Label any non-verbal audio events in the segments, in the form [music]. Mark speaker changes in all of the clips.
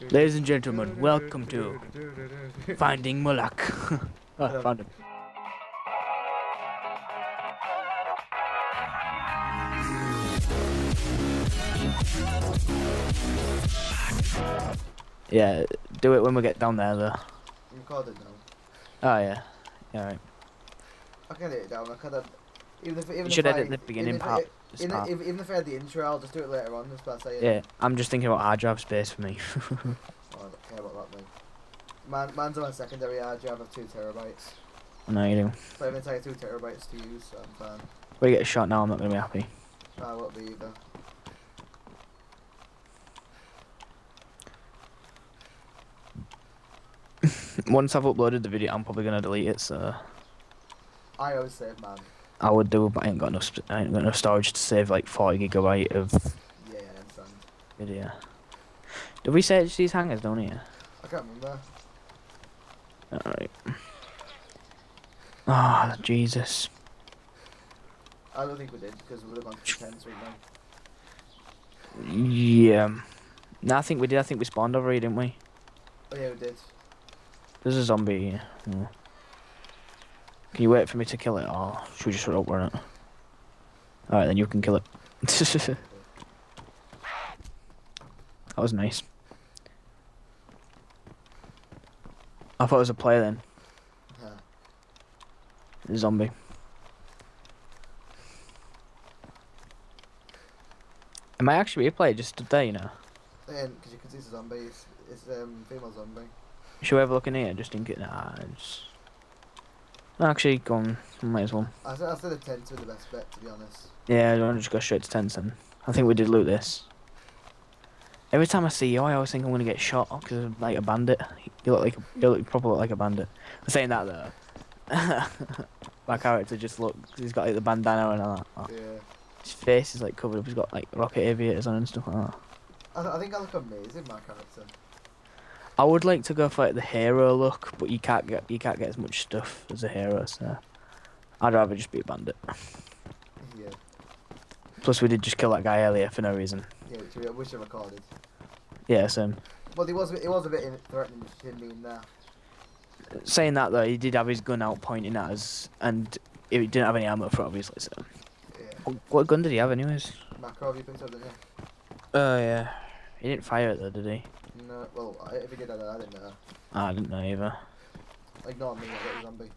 Speaker 1: Ladies and gentlemen, welcome to Finding Mullak. oh, [laughs] found him. Yeah, do it when we get down there though.
Speaker 2: I'm recording now.
Speaker 1: Oh ah, yeah. Yeah right.
Speaker 2: I can edit it down. I kind of. Even if, even
Speaker 1: You should edit
Speaker 2: I,
Speaker 1: the beginning part.
Speaker 2: I-
Speaker 1: this
Speaker 2: Even,
Speaker 1: part.
Speaker 2: if, even if I had the intro, I'll just do it later on. Just saying.
Speaker 1: Yeah, I'm just thinking about hard drive space for me. [laughs]
Speaker 2: Oh, I don't care about that, mate. Man, man's on a secondary hard drive of two terabytes.
Speaker 1: I know you do.
Speaker 2: So I have an entire two terabytes to use. So I'm fine.
Speaker 1: We get a shot now, I'm not gonna be happy.
Speaker 2: I won't be either. [laughs]
Speaker 1: Once I've uploaded the video, I'm probably gonna delete it. So
Speaker 2: I always save, man.
Speaker 1: I would do, but I ain't got enough. sp- I ain't got enough storage to save like 40 gigabyte of
Speaker 2: Yeah,
Speaker 1: video. Did we search these hangers down here?
Speaker 2: I can't remember.
Speaker 1: Alright. Ah, Jesus.
Speaker 2: I don't think we did because we would have gone to tens right now.
Speaker 1: Yeah. No, I think we did. I think we spawned over here, didn't we?
Speaker 2: Oh yeah, we did.
Speaker 1: There's a zombie here. Yeah. Can you wait for me to kill it, or should we just run over it? Alright, then you can kill it. [laughs] that was nice. I thought it was a player then.
Speaker 2: Yeah.
Speaker 1: A zombie. It might actually be a player just there, you know.
Speaker 2: And because you can see it's a zombie, it's, it's um female zombie.
Speaker 1: Should we have a look in here just in case? Nah, it's... Actually, go on. Might as well.
Speaker 2: I said I said the tents were the best bet to be honest.
Speaker 1: Yeah, I don't just go straight to tents then. I think we did loot this. Every time I see you, I always think I'm gonna get shot because I'm like a bandit. You look like a, you look proper look like a bandit. I'm saying that though. [laughs] My character just looks. He's got like the bandana and all that.
Speaker 2: Yeah.
Speaker 1: His face is like covered up. He's got like rocket aviators on and stuff like that.
Speaker 2: I, th- I think I look amazing, my character.
Speaker 1: I would like to go for like the hero look, but you can't get you can't get as much stuff as a hero. So I'd rather just be a bandit.
Speaker 2: Yeah.
Speaker 1: Plus, we did just kill that guy earlier for no reason.
Speaker 2: Yeah, which I wish I recorded.
Speaker 1: Yeah, same.
Speaker 2: But it was it was a bit threatening to him being there.
Speaker 1: Saying that though, he did have his gun out pointing at us, and he didn't have any ammo for it, obviously. So,
Speaker 2: Yeah.
Speaker 1: What- what gun did he have, anyways?
Speaker 2: Makarov, you picked up, didn't you?
Speaker 1: Oh yeah. He didn't fire it though, did he?
Speaker 2: No, well, I, if he did, I, I didn't know.
Speaker 1: I didn't know either.
Speaker 2: Ignore me, I got a zombie.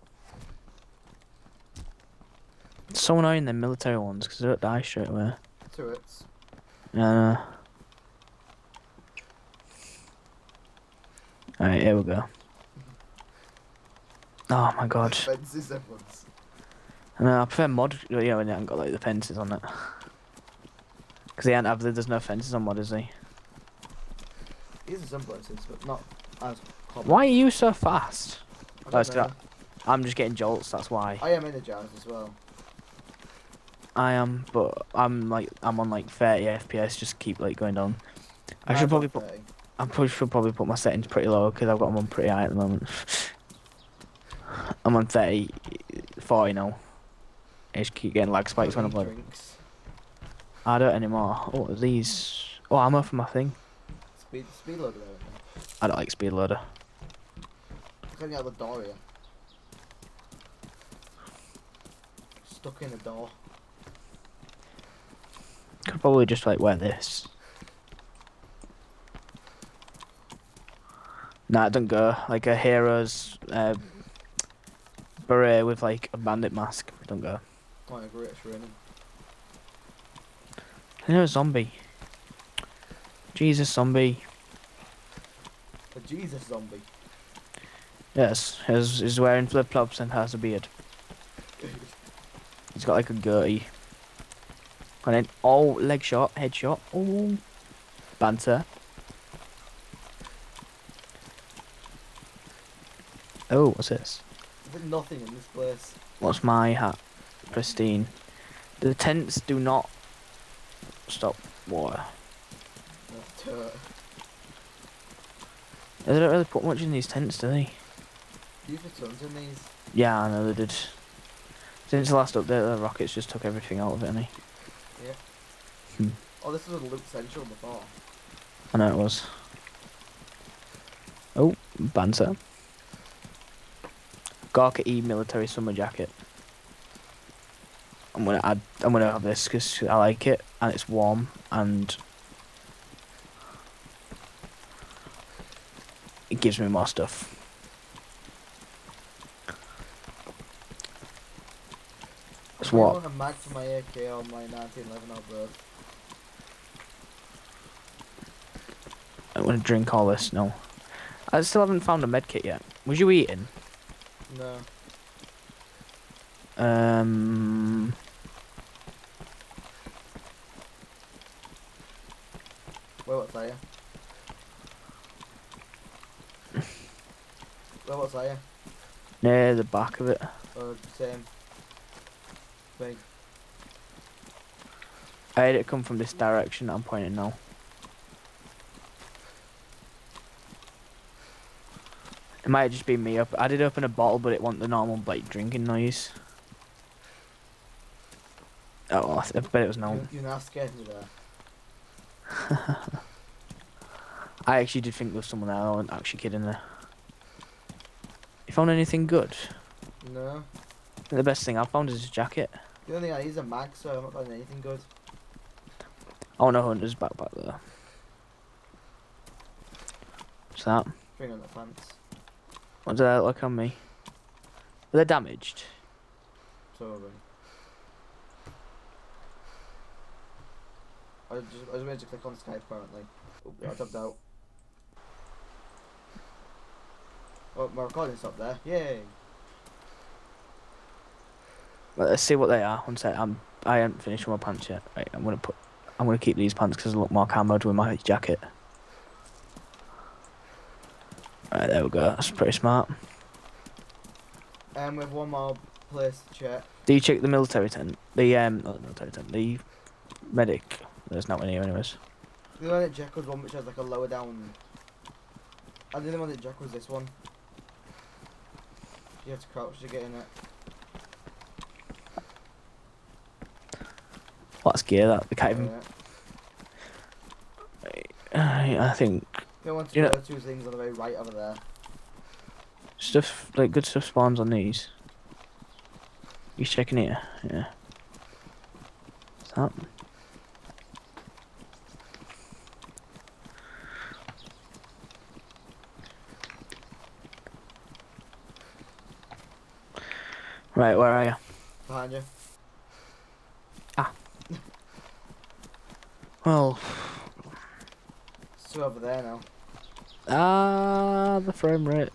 Speaker 1: It's so annoying the military ones because they don't die straight away.
Speaker 2: Turrets.
Speaker 1: Uh. Alright, here we go. Oh my god. [laughs]
Speaker 2: Fences, everyone's.
Speaker 1: No, I prefer mod, you know, when they haven't got like the fences on it. Because they aren't have, there's no fences on mod, is he?
Speaker 2: These are some places, but not as common.
Speaker 1: Why are you so fast?
Speaker 2: I
Speaker 1: oh, got, I'm just getting jolts, that's why.
Speaker 2: I am energized as well.
Speaker 1: I am, but I'm like, I'm on like 30 FPS, just keep like going down. I should probably put,
Speaker 2: 30.
Speaker 1: I probably should probably put my settings pretty low because I've got them on pretty high at the moment. [laughs] I'm on 30, 40 now. I just keep getting lag spikes when I'm like. I don't anymore. Oh, these. Oh, ammo for my thing.
Speaker 2: Speed, speed loader there. isn't
Speaker 1: I don't like speed loader.
Speaker 2: Coming out the door here. Stuck in the door.
Speaker 1: Could probably just like wear this. Nah, it don't go. Like a hero's uh, beret with like a bandit mask. Don't go.
Speaker 2: I agree, it's raining.
Speaker 1: I know a zombie. Jesus, zombie.
Speaker 2: A Jesus zombie.
Speaker 1: Yes, he's, he's wearing flip flops and has a beard. He's got like a goatee. And then, oh, leg shot, head shot. Oh, banter. Oh, what's this?
Speaker 2: There's nothing in this place.
Speaker 1: What's my hat? Pristine. The tents do not stop water. They don't really put much in these tents, do they?
Speaker 2: You put tons in these.
Speaker 1: Yeah, I know they did. Since the last update, the rockets just took everything out of it, didn't
Speaker 2: Yeah.
Speaker 1: Hmm.
Speaker 2: Oh, this was a loot central before.
Speaker 1: I know it was. Oh, banter. Gorka E military summer jacket. I'm gonna add. I'm gonna have this because I like it and it's warm and gives me more stuff. It's
Speaker 2: I
Speaker 1: what?
Speaker 2: want a mag for my AK on my 1911 Outbird.
Speaker 1: I'm gonna drink all this. No, I still haven't found a medkit yet. Was you eating?
Speaker 2: No.
Speaker 1: Um.
Speaker 2: Where what's that? Where what's that?
Speaker 1: Near the back of it.
Speaker 2: Or same. Thing.
Speaker 1: I had it come from this direction that I'm pointing now. It might just be me up. I did open a bottle, but it wasn't the normal like drinking noise. Oh, I bet it was no.
Speaker 2: You, you're not scared me there. [laughs]
Speaker 1: I actually did think there was someone there. I wasn't actually kidding there. Found anything good?
Speaker 2: No.
Speaker 1: The best thing I found is a jacket.
Speaker 2: The only thing I need is a mag, so I'm not finding anything good.
Speaker 1: Oh no, Hunter's backpack there. What's that?
Speaker 2: Bring on the pants.
Speaker 1: What does that look like on me? They're they damaged?
Speaker 2: Probably. I just I just wanted to click on Skype currently. Oh, I tapped out. Oh, my recording stopped there. Yay!
Speaker 1: Let's see what they are. One sec. I'm. I haven't finished with my pants yet. Right, I'm gonna put. I'm gonna keep these pants because they look more camoed with my jacket. Right, there we go. That's pretty smart.
Speaker 2: And we have one more place to check.
Speaker 1: Do you check the military tent? The um, not the military tent. The medic. There's not one here, anyways.
Speaker 2: The one at Jack was one which has like a lower down. I think the one that Jack was this one. You have to crouch to get in it.
Speaker 1: What's gear that? We can't even.
Speaker 2: Yeah.
Speaker 1: I think
Speaker 2: The one to
Speaker 1: You know-
Speaker 2: two things on the very right over there.
Speaker 1: stuff like good stuff spawns on these. You checking here? Yeah. What's that? Right, where are you?
Speaker 2: Behind you. Ah. [laughs]
Speaker 1: well,
Speaker 2: It's two over there now.
Speaker 1: ah, the frame rate.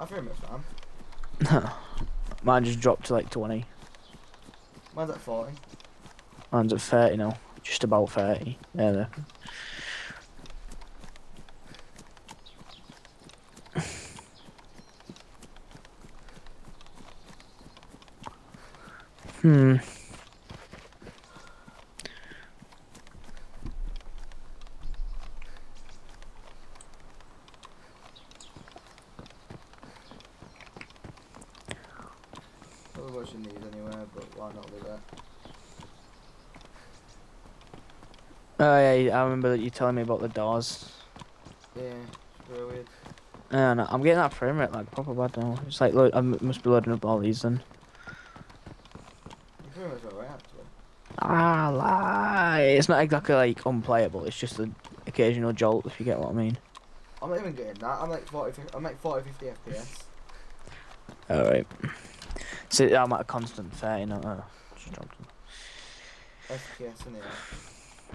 Speaker 2: I feel much man.
Speaker 1: Mine just dropped to like 20.
Speaker 2: Mine's at 40.
Speaker 1: Mine's at 30 now. Just about 30. Yeah, there. Hmm.
Speaker 2: Probably what you need but why not leave it?
Speaker 1: Oh yeah, I remember you telling me about the doors.
Speaker 2: Yeah, it's real weird.
Speaker 1: Yeah, no, I'm getting that frame rate like proper bad now. It's like lo- I must be loading up all these then.
Speaker 2: You're pretty much alright actually.
Speaker 1: Ah, lie. It's not exactly like unplayable. It's just an occasional jolt, if you get what I mean.
Speaker 2: I'm not even getting that. I'm like 40, 50, I'm like 40, 50 FPS.
Speaker 1: All right. So I'm at a constant thirty. No, oh, just.
Speaker 2: SKS in here.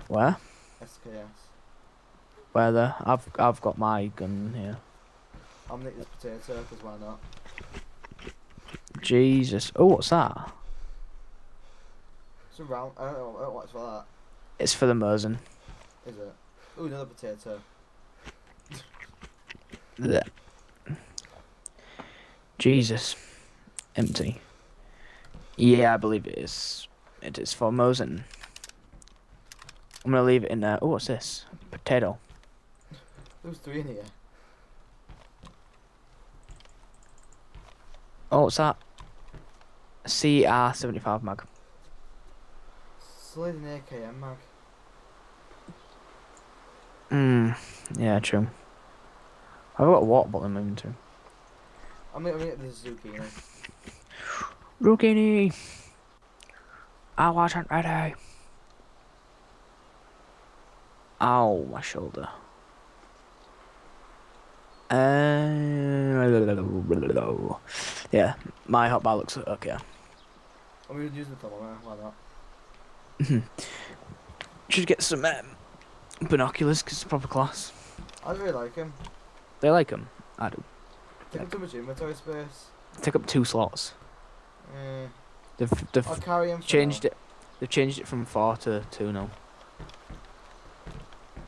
Speaker 1: Where?
Speaker 2: SKS.
Speaker 1: Where there? I've I've got my gun here.
Speaker 2: I'm nick this potato because why not?
Speaker 1: Jesus. Oh, what's that?
Speaker 2: It's a round. I don't know, I don't know what's for that.
Speaker 1: It's for the Mosin.
Speaker 2: Is it? Ooh, another potato.
Speaker 1: Blech. Jesus. Empty. Yeah, I believe it is. It is for Mosin. I'm gonna leave it in there. Oh, what's this? Potato.
Speaker 2: There's three in here.
Speaker 1: Oh, what's that? CR75 mag.
Speaker 2: Slid an AKM mag.
Speaker 1: Hmm. Yeah, true. I've got a water bottle in my inventory.
Speaker 2: I'm gonna, I'm gonna get the zucchini.
Speaker 1: Zucchini! I wasn't ready. Ow, my shoulder. Uh, yeah, my hot bar looks okay.
Speaker 2: I'm gonna use the thermometer. Why not? [laughs]
Speaker 1: Should get some um, binoculars because it's proper class.
Speaker 2: I don't really like him.
Speaker 1: They like them. I do.
Speaker 2: Take up too much inventory space.
Speaker 1: Take up two slots.
Speaker 2: Eh,
Speaker 1: They've they've
Speaker 2: I'll carry him. For
Speaker 1: changed
Speaker 2: now.
Speaker 1: it. They've changed it from four to two now.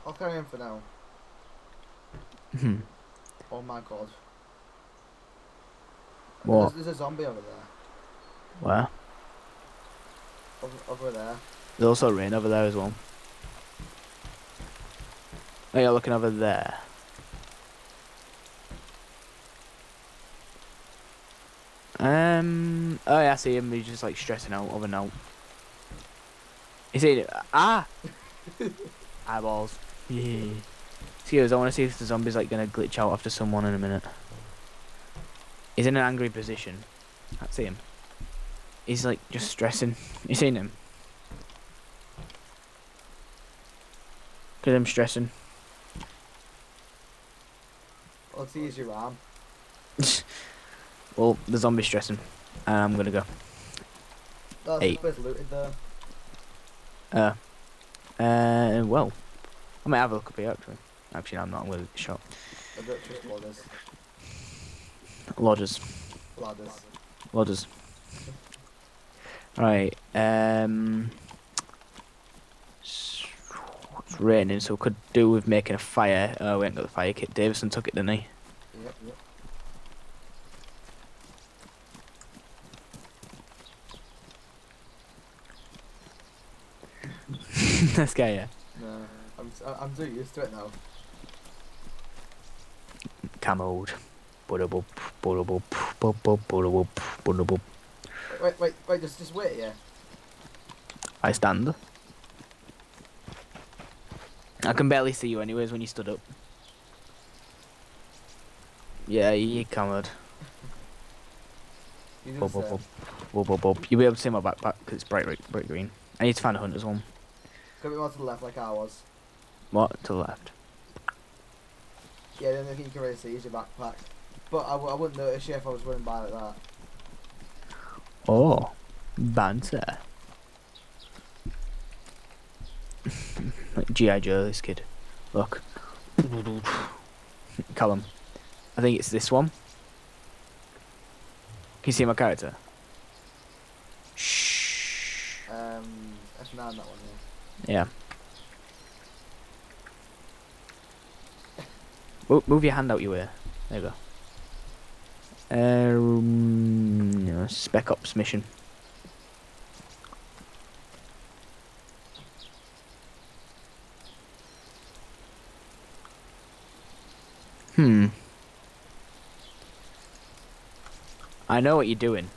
Speaker 2: I'll carry him for now.
Speaker 1: Hmm.
Speaker 2: Oh my god.
Speaker 1: What?
Speaker 2: There's, there's a zombie over there.
Speaker 1: Where?
Speaker 2: Over, over there.
Speaker 1: There's also rain over there as well. Oh, you're looking over there. Um. Oh yeah, I see him. He's just like stressing out over now. Is he? Ah! [laughs] Eyeballs. Yeah. Excuse, I want to see if the zombie's like gonna glitch out after someone in a minute. He's in an angry position. I see him. He's like just stressing. You seen him? Cause I'm stressing.
Speaker 2: Let's use your arm.
Speaker 1: well, the zombie's stressing, and I'm gonna go.
Speaker 2: That's
Speaker 1: Eight.
Speaker 2: the looted there.
Speaker 1: Uh, uh, well, I might have a look up here actually. Actually, no, I'm not. I'm gonna get shot.
Speaker 2: Ladders.
Speaker 1: Lodgers,
Speaker 2: Ladders.
Speaker 1: lodgers. Right. Um. It's raining, so we could do with making a fire. Oh, we ain't got the fire kit. Davison took it, didn't he?
Speaker 2: Yep, yep.
Speaker 1: Let's go, yeah.
Speaker 2: No, I'm I'm too used to it now.
Speaker 1: Budaboop.
Speaker 2: Wait, wait, wait, wait just just wait, yeah.
Speaker 1: I stand. I can barely see you anyways when you stood up. Yeah, you covered.
Speaker 2: You
Speaker 1: Boop,
Speaker 2: just
Speaker 1: boop,
Speaker 2: said.
Speaker 1: boop. Boop, boop, boop. You'll be able to see my backpack because it's bright, bright, green. I need to find a hunter's one.
Speaker 2: Go a bit more to the left like I was.
Speaker 1: What? To the left.
Speaker 2: Yeah, then I think you can really see is your backpack. But I, w- I wouldn't notice you if I was running by like that.
Speaker 1: Oh. Banter. [laughs] like G.I. Joe, this kid. Look. [laughs] Callum. I think it's this one. Can you see my character? Shh.
Speaker 2: Um, F9 that one, yeah.
Speaker 1: Yeah. Move, move your hand out your way. There you go. Um, yeah, spec ops mission. Hmm. I know what you're doing.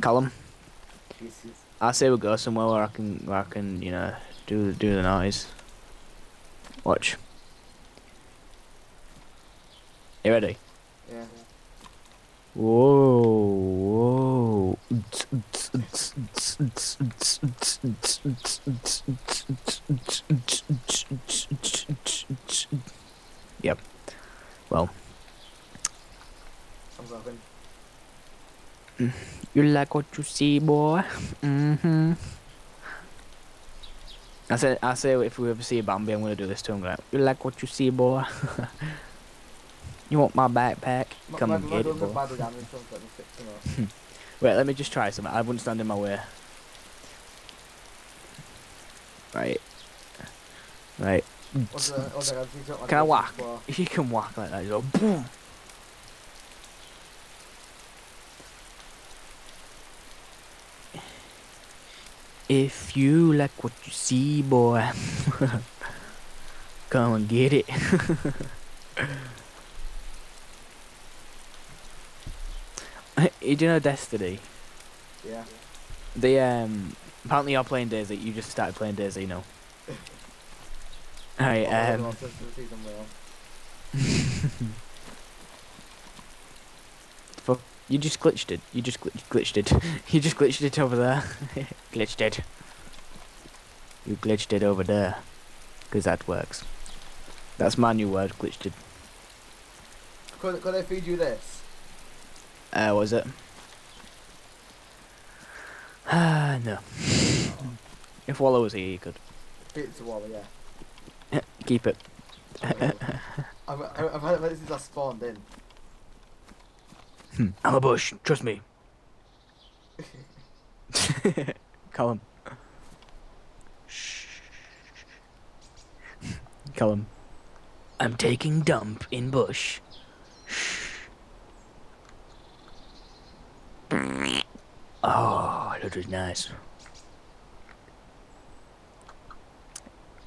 Speaker 1: Callum. I say we go somewhere where I can, where I can, you know, do do the noise. Watch. You ready?
Speaker 2: Yeah.
Speaker 1: Whoa, whoa. Yep. Well, you like what you see, boy? Mm-hmm. I said, I say, if we ever see a Bambi, I'm gonna do this to him. Like, you like what you see, boy? [laughs] you want my backpack? Come and get it, boy.
Speaker 2: badly damaged, so I'm trying to fix them up. [laughs]
Speaker 1: Wait, let me just try something. I wouldn't stand in my way. Right. Right. Can I whack? If you can whack like that, you go boom. If you like what you see, boy. [laughs] Come and get it. [laughs] [laughs] you do know Destiny?
Speaker 2: Yeah.
Speaker 1: They um apparently you're playing DayZ. You just started playing DayZ, you know. Alright, um,
Speaker 2: the rest of the season will. [laughs]
Speaker 1: fuck, you just glitched it. You just glitch, glitched it. [laughs] you just glitched it over there. glitched it. You glitched it over there. Because that works. That's my new word, glitched it.
Speaker 2: Could, could I feed you this?
Speaker 1: Uh, was it? Ah, no. If Wallow was here, you could.
Speaker 2: Feed it to Wally, yeah. [laughs]
Speaker 1: Keep it. [laughs]
Speaker 2: I've, I've, I've had it since I spawned in.
Speaker 1: Hmm. I'm a bush, trust me. [laughs] Callum. Shh. Callum. I'm taking dump in bush. Oh, that was nice.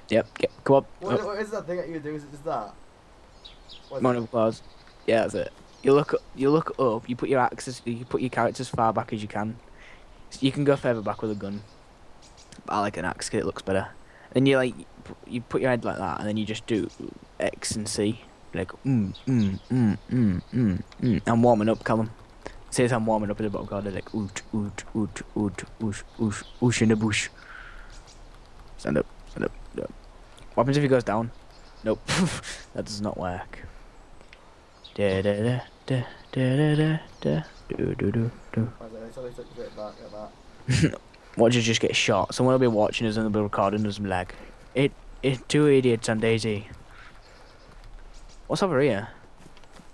Speaker 1: Yep, get, come up.
Speaker 2: What, what is that thing that you do? Is it just that? What is
Speaker 1: Mount
Speaker 2: it?
Speaker 1: of claws. Yeah, that's it. You look, you look up. You put your axes. You put your characters as far back as you can. So you can go further back with a gun. But I like an axe 'cause it looks better. Then you like, you put your head like that, and then you just do X and C. Like mm mm mm mm mm mm. I'm warming up, Callum. Says I'm warming up in the bottom corner. Like oot oot oot oot oosh oosh oosh in the bush. Stand up, stand up, stand up. What happens if he goes down? Nope, [laughs] that does not work. Da da da da da da da da do do do do.
Speaker 2: Why is [laughs] it? It's always took it back like that.
Speaker 1: Watch us just get shot. Someone will be watching us and they'll be recording us and be like, it, it, two idiots on DayZ. What's over here?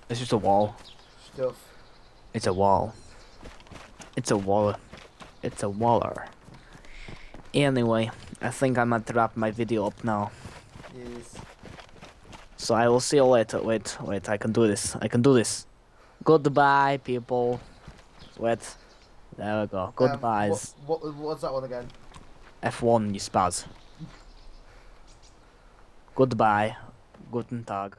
Speaker 1: It's just a wall.
Speaker 2: Stuff.
Speaker 1: It's a wall. It's a wall. It's a waller. Anyway, I think I'm gonna wrap my video up now.
Speaker 2: Yes.
Speaker 1: So I will see you later. Wait, wait, I can do this. I can do this. Goodbye, people. Wait. There we go. Goodbyes.
Speaker 2: Um, what, what, what's that one again?
Speaker 1: F1, you spaz. Goodbye. Guten Tag.